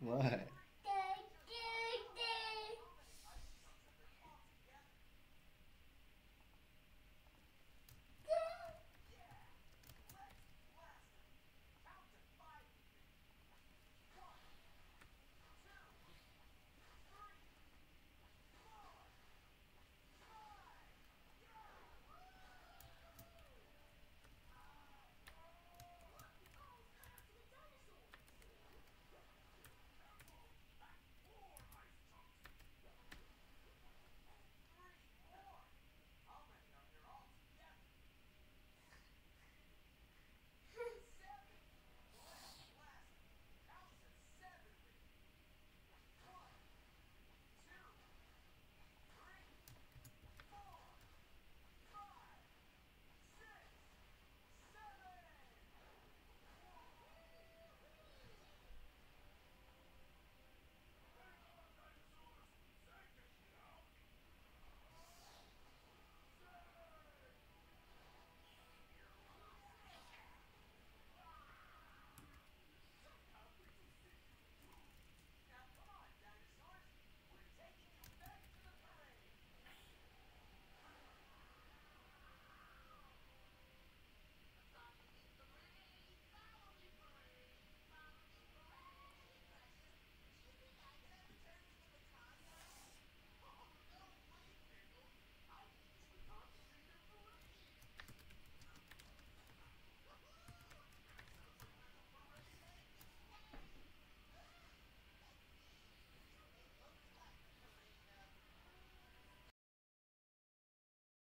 What?